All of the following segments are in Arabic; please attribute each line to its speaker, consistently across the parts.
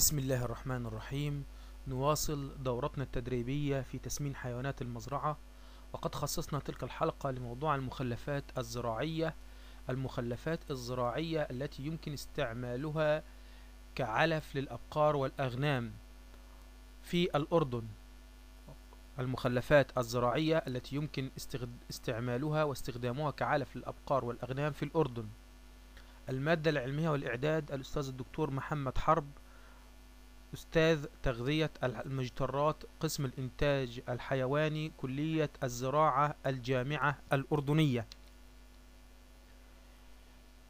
Speaker 1: بسم الله الرحمن الرحيم. نواصل دورتنا التدريبية في تسمين حيوانات المزرعة وقد خصصنا تلك الحلقة لموضوع المخلفات الزراعية المخلفات الزراعية التي يمكن استعمالها كعلف للأبقار والأغنام في الأردن. المخلفات الزراعية التي يمكن استعمالها واستخدامها كعلف للأبقار والأغنام في الأردن. المادة العلمية والإعداد الأستاذ الدكتور محمد حرب أستاذ تغذية المجترات قسم الإنتاج الحيواني كلية الزراعة الجامعة الأردنية.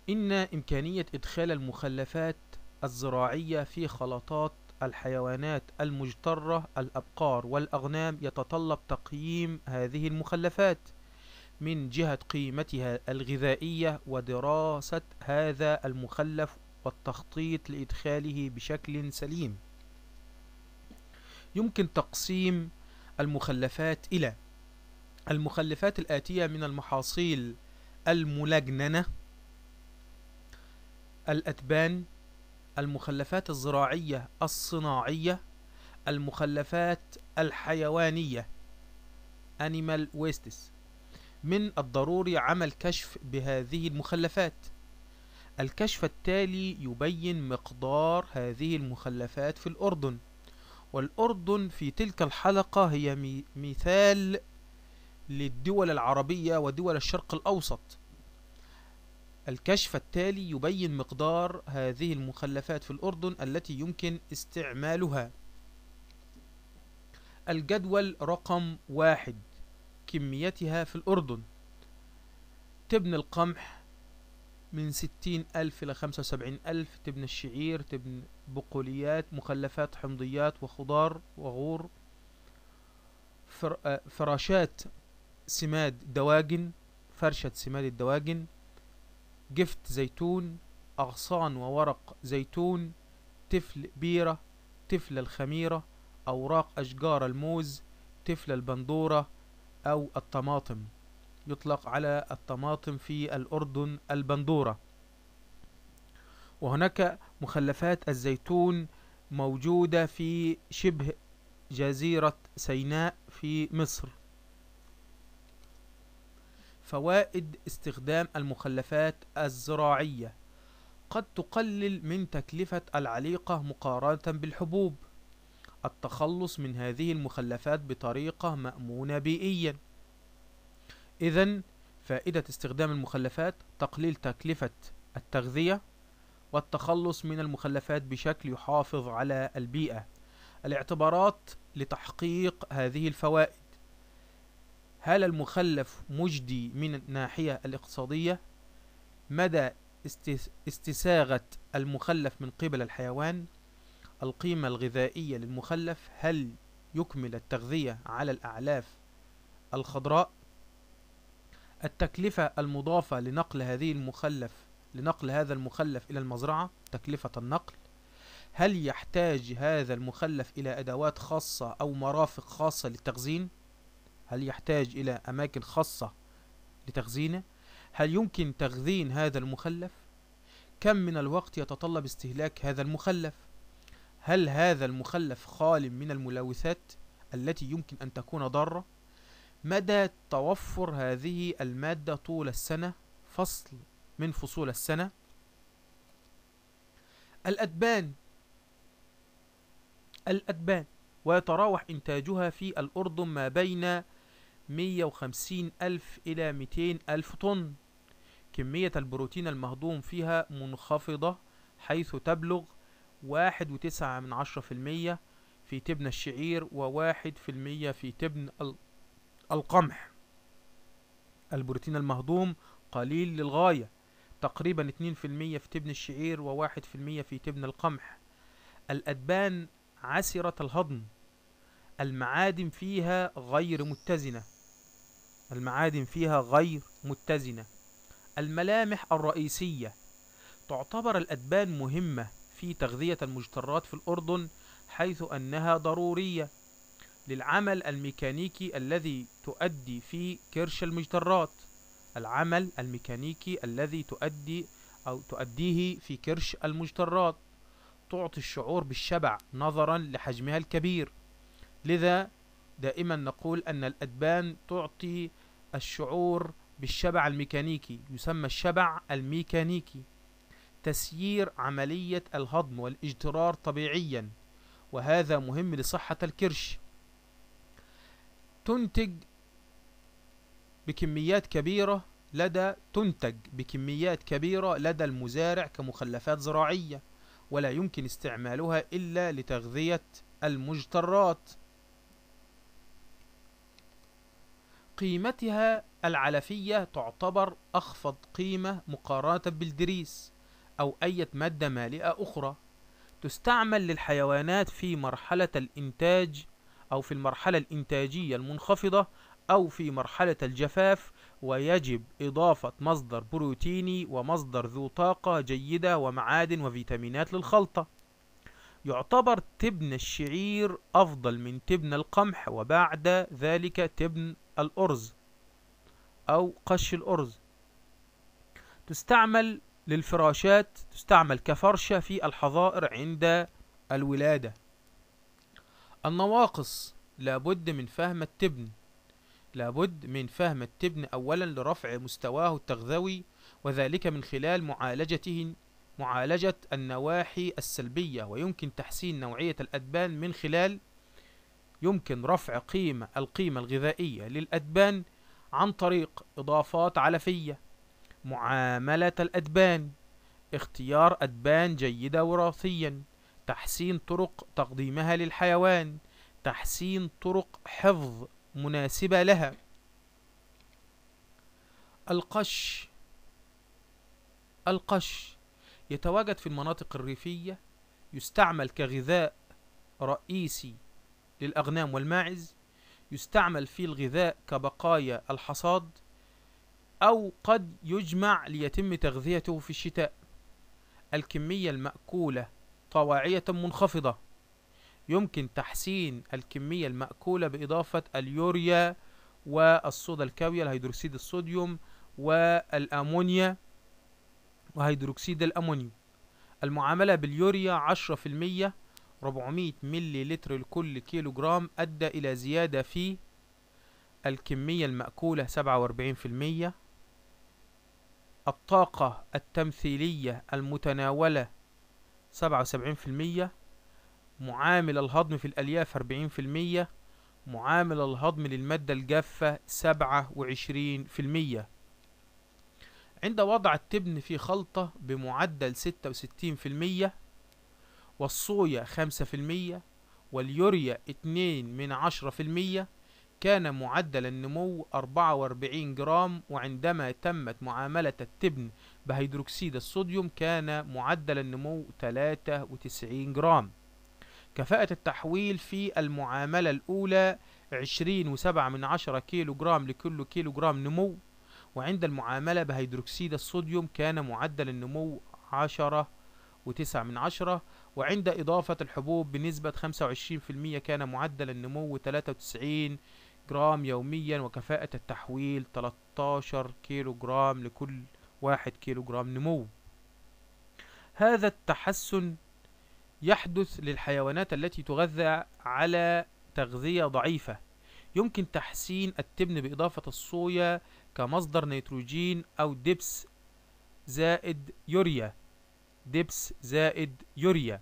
Speaker 1: إن إمكانية إدخال المخلفات الزراعية في خلطات الحيوانات المجترة الأبقار والأغنام يتطلب تقييم هذه المخلفات من جهة قيمتها الغذائية ودراسة هذا المخلف والتخطيط لإدخاله بشكل سليم. يمكن تقسيم المخلفات إلى المخلفات الآتية من المحاصيل الملجننة الأتبان المخلفات الزراعية الصناعية المخلفات الحيوانية Animal Wastes. من الضروري عمل كشف بهذه المخلفات. الكشف التالي يبين مقدار هذه المخلفات في الأردن. والأردن في تلك الحلقة هي مثال للدول العربية ودول الشرق الأوسط. الكشف التالي يبين مقدار هذه المخلفات في الأردن التي يمكن استعمالها. الجدول رقم واحد كميتها في الأردن. تبن القمح من ستين ألف إلى خمسة وسبعين ألف تبن الشعير تبن بقوليات مخلفات حمضيات وخضار وغور. آه، فراشات سماد دواجن فرشة سماد الدواجن جفت زيتون أغصان وورق زيتون تفل بيرة تفل الخميرة أوراق أشجار الموز تفل البندورة أو الطماطم يطلق على الطماطم في الأردن البندورة. وهناك مخلفات الزيتون موجودة في شبه جزيرة سيناء في مصر. فوائد استخدام المخلفات الزراعية. قد تقلل من تكلفة العليقة مقارنة بالحبوب. التخلص من هذه المخلفات بطريقة مأمونة بيئيا. إذا فائدة استخدام المخلفات تقليل تكلفة التغذية والتخلص من المخلفات بشكل يحافظ على البيئة. الاعتبارات لتحقيق هذه الفوائد. هل المخلف مجدي من الناحية الاقتصادية؟ مدى استس- استساغة المخلف من قبل الحيوان؟ القيمة الغذائية للمخلف؟ هل يكمل التغذية على الأعلاف الخضراء؟ التكلفة المضافة لنقل هذه المخلف لنقل هذا المخلف إلى المزرعة تكلفة النقل. هل يحتاج هذا المخلف إلى أدوات خاصة أو مرافق خاصة للتخزين؟ هل يحتاج إلى أماكن خاصة لتخزينه؟ هل يمكن تخزين هذا المخلف؟ كم من الوقت يتطلب استهلاك هذا المخلف؟ هل هذا المخلف خال من الملوثات التي يمكن أن تكون ضارة؟ مدى توفر هذه المادة طول السنة؟ فصل من فصول السنة. الأدبان. الأدبان. ويتراوح إنتاجها في الأردن ما بين 150 ألف إلى 200 ألف طن. كمية البروتين المهضوم فيها منخفضة حيث تبلغ واحد وتسعة من عشرة في المية في تبن الشعير وواحد في المية في تبن القمح. البروتين المهضوم قليل للغاية. تقريبا 2% في تبن الشعير وواحد في المية في تبن القمح. الأدبان عسرة الهضم. المعادن فيها غير متزنة. المعادن فيها غير متزنة. الملامح الرئيسية. تعتبر الأدبان مهمة في تغذية المجترات في الأردن حيث أنها ضرورية. للعمل الميكانيكي الذي تؤدي في كرش المجترات. العمل الميكانيكي الذي تؤدي أو تؤديه في كرش المجترات. تعطي الشعور بالشبع نظرا لحجمها الكبير. لذا دائما نقول أن الأدبان تعطي الشعور بالشبع الميكانيكي يسمى الشبع الميكانيكي. تسيير عملية الهضم والإجترار طبيعيا وهذا مهم لصحة الكرش. تنتج بكميات كبيرة لدى تنتج بكميات كبيرة لدى المزارع كمخلفات زراعية ولا يمكن استعمالها إلا لتغذية المجترات. قيمتها العلفية تعتبر أخفض قيمة مقارنة بالدريس أو أي مادة مالئة أخرى. تستعمل للحيوانات في مرحلة الإنتاج أو في المرحلة الإنتاجية المنخفضة أو في مرحلة الجفاف ويجب إضافة مصدر بروتيني ومصدر ذو طاقة جيدة ومعادن وفيتامينات للخلطة. يعتبر تبن الشعير أفضل من تبن القمح وبعد ذلك تبن الأرز أو قش الأرز. تستعمل للفراشات تستعمل كفرشة في الحظائر عند الولادة. النواقص. لابد من فهم التبن. لابد من فهم التبن أولا لرفع مستواه التغذوي وذلك من خلال معالجته معالجة النواحي السلبية ويمكن تحسين نوعية الأدبان من خلال يمكن رفع قيمة القيمة الغذائية للأدبان عن طريق إضافات علفية. معاملة الأدبان. اختيار أدبان جيدة وراثيا. تحسين طرق تقديمها للحيوان تحسين طرق حفظ مناسبة لها. القش القش يتواجد في المناطق الريفية يستعمل كغذاء رئيسي للأغنام والماعز يستعمل في الغذاء كبقايا الحصاد أو قد يجمع ليتم تغذيته في الشتاء. الكمية المأكولة طواعية منخفضة. يمكن تحسين الكمية المأكولة بإضافة اليوريا والصودا الكاوية الهيدروكسيد الصوديوم والأمونيا وهيدروكسيد الأمونيوم. المعاملة باليوريا عشرة في المية 400 ملي لتر لكل كيلو جرام أدى إلى زيادة في الكمية المأكولة 47% الطاقة التمثيلية المتناولة 77% معامل الهضم في الألياف 40% معامل الهضم للمادة الجافة 27% عند وضع التبن في خلطة بمعدل 66% والصويا خمسة في المية واليوريا اتنين من عشرة في المية كان معدل النمو 44 جرام وعندما تمت معاملة التبن بهيدروكسيد الصوديوم كان معدل النمو 93 جرام. كفاءة التحويل في المعاملة الأولى 20 وسبعة من عشرة كيلو جرام لكل كيلو جرام نمو وعند المعاملة بهيدروكسيد الصوديوم كان معدل النمو 10 وتسعة من عشرة وعند إضافة الحبوب بنسبة 25% كان معدل النمو 93 جرام يوميا وكفاءة التحويل 13 كيلو جرام لكل واحد كيلو جرام نمو. هذا التحسن يحدث للحيوانات التي تغذى على تغذية ضعيفة. يمكن تحسين التبن بإضافة الصويا كمصدر نيتروجين أو دبس زائد يوريا. دبس زائد يوريا.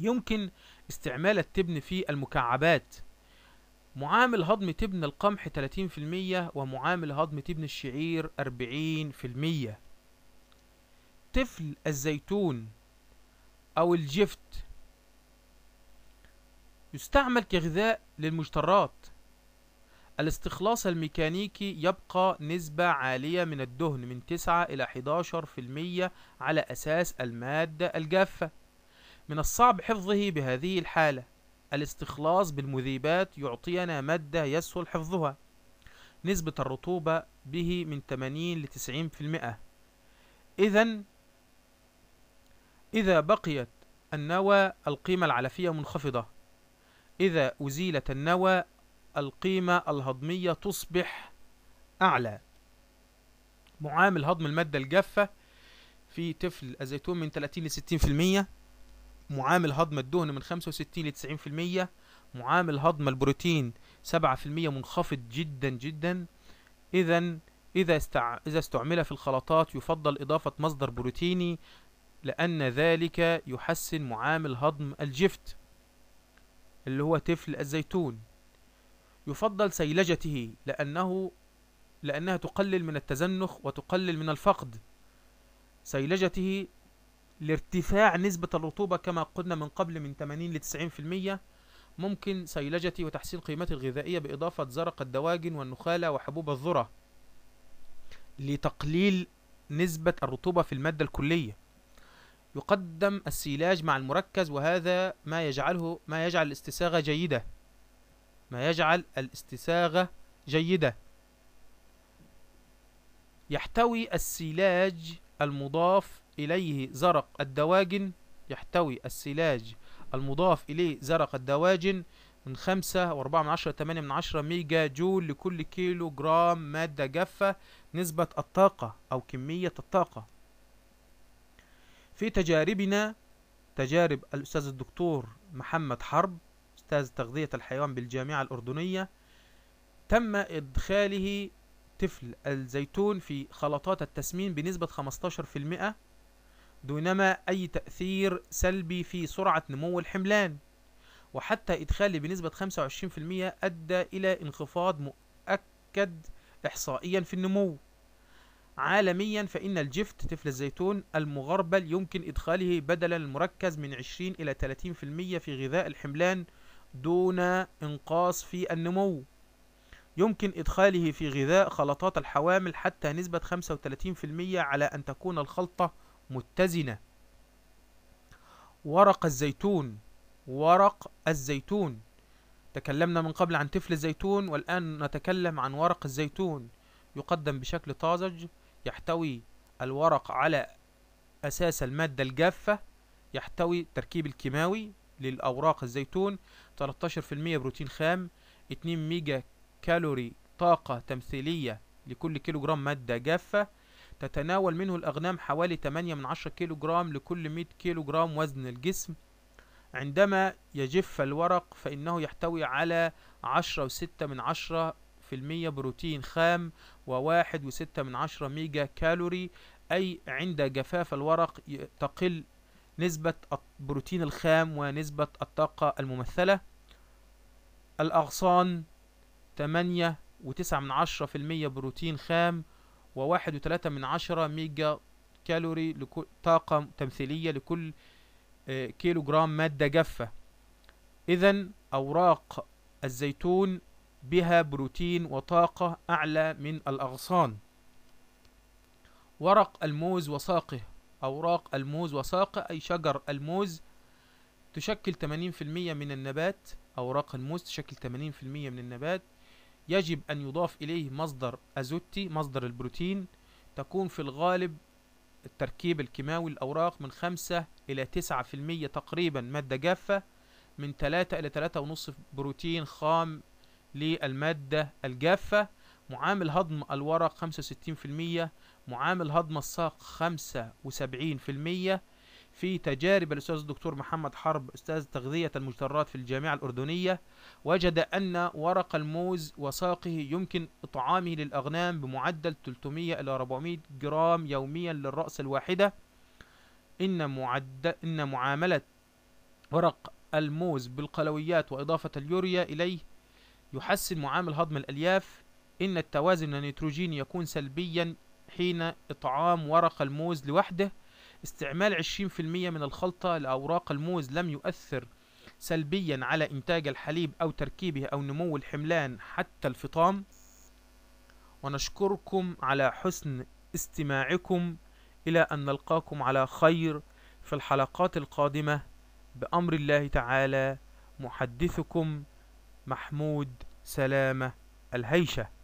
Speaker 1: يمكن استعمال التبن في المكعبات. معامل هضم تبن القمح 30% ومعامل هضم تبن الشعير 40% طفل الزيتون أو الجفت يستعمل كغذاء للمجترات الاستخلاص الميكانيكي يبقى نسبة عالية من الدهن من 9 إلى 11% على أساس المادة الجافة. من الصعب حفظه بهذه الحالة. الاستخلاص بالمذيبات يعطينا مادة يسهل حفظها. نسبة الرطوبة به من 80 ل 90% إذا إذا بقيت النوى القيمة العلفية منخفضة. إذا أزيلت النوى القيمة الهضمية تصبح أعلى. معامل هضم المادة الجافة في طفل الزيتون من 30 ل 60% معامل هضم الدهن من 65 ل 90% معامل هضم البروتين 7% منخفض جدا جدا. اذا إذا استع... إذا استعمل في الخلطات يفضل إضافة مصدر بروتيني لأن ذلك يحسن معامل هضم الجفت اللي هو تفل الزيتون. يفضل سيلجته لأنه لأنها تقلل من التزنخ وتقلل من الفقد. سيلجته لارتفاع نسبة الرطوبة كما قلنا من قبل من 80 ل 90% ممكن سيلجتي وتحسين قيمته الغذائية بإضافة زرق الدواجن والنخالة وحبوب الذرة لتقليل نسبة الرطوبة في المادة الكلية. يقدم السيلاج مع المركز وهذا ما يجعله ما يجعل الاستساغة جيدة. ما يجعل الاستساغة جيدة. يحتوي السيلاج المضاف إليه زرق الدواجن يحتوي السلاج المضاف إليه زرق الدواجن من خمسة وأربعة من عشرة تمانية من عشرة ميجا جول لكل كيلو جرام مادة جافة نسبة الطاقة أو كمية الطاقة. في تجاربنا تجارب الأستاذ الدكتور محمد حرب أستاذ تغذية الحيوان بالجامعة الأردنية تم إدخاله طفل الزيتون في خلطات التسمين بنسبة 15% دونما أي تأثير سلبي في سرعة نمو الحملان. وحتى إدخاله بنسبة 25% أدى إلى انخفاض مؤكد إحصائيا في النمو. عالميا فإن الجفت طفل الزيتون المغربل يمكن إدخاله بدلا المركز من 20 إلى 30% في غذاء الحملان دون إنقاص في النمو. يمكن إدخاله في غذاء خلطات الحوامل حتى نسبة 35% على أن تكون الخلطة متزنة. ورق الزيتون ورق الزيتون. تكلمنا من قبل عن تفل الزيتون والآن نتكلم عن ورق الزيتون. يقدم بشكل طازج يحتوي الورق على أساس المادة الجافة يحتوي تركيب الكيماوي للأوراق الزيتون 13% بروتين خام 2 ميجا كالوري طاقة تمثيلية لكل كيلو جرام مادة جافة تتناول منه الأغنام حوالي 8 من 10 كيلو جرام لكل 100 كيلو جرام وزن الجسم. عندما يجف الورق فإنه يحتوي على 10 وستة من عشرة في المية بروتين خام وواحد وستة من عشرة ميجا كالوري أي عند جفاف الورق تقل نسبة البروتين الخام ونسبة الطاقة الممثلة. الأغصان تمانية وتسعة من عشرة في المية بروتين خام وواحد وثلاثة من عشرة ميجا كالوري لكل طاقة تمثيلية لكل آه، كيلو جرام مادة جافة. إذا أوراق الزيتون بها بروتين وطاقة أعلى من الأغصان. ورق الموز وساقه. أوراق الموز وساقه أي شجر الموز تشكل 80% من النبات. أوراق الموز تشكل 80% من النبات. يجب أن يضاف إليه مصدر أزوتي مصدر البروتين. تكون في الغالب التركيب الكيماوي الأوراق من خمسة إلى تسعة في المية تقريبا مادة جافة من تلاتة إلى تلاتة ونصف بروتين خام للمادة الجافة. معامل هضم الورق خمسة وستين في المية معامل هضم الساق خمسة وسبعين في المية. في تجارب الأستاذ الدكتور محمد حرب أستاذ تغذية المجترات في الجامعة الأردنية وجد أن ورق الموز وساقه يمكن إطعامه للأغنام بمعدل 300 إلى 400 جرام يوميا للرأس الواحدة. إن, معد... إن معاملة ورق الموز بالقلويات وإضافة اليوريا إليه يحسن معامل هضم الألياف. إن التوازن النيتروجيني يكون سلبيا حين إطعام ورق الموز لوحده. استعمال 20% من الخلطة لأوراق الموز لم يؤثر سلبيا على إنتاج الحليب أو تركيبه أو نمو الحملان حتى الفطام. ونشكركم على حسن استماعكم إلى أن نلقاكم على خير في الحلقات القادمة. بأمر الله تعالى محدثكم محمود سلامة الهيشة.